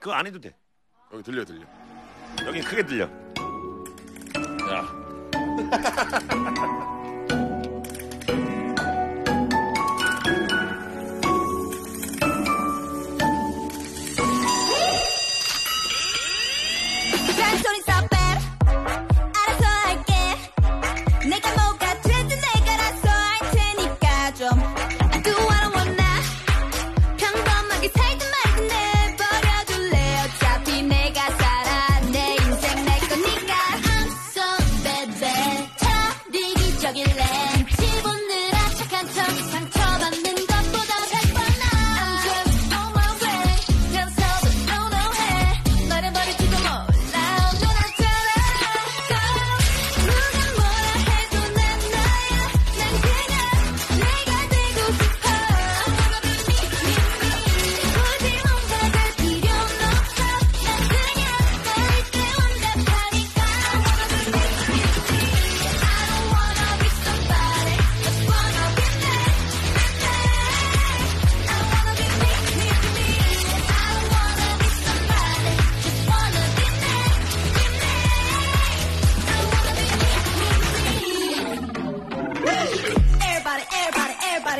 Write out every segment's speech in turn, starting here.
그거 안 해도 돼. 여기 들려 들려. 여기 크게 들려. 야. 좀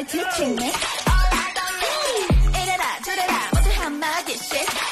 나를 들키네. All eyes on me 이래라 저래라 모두 한마디씩.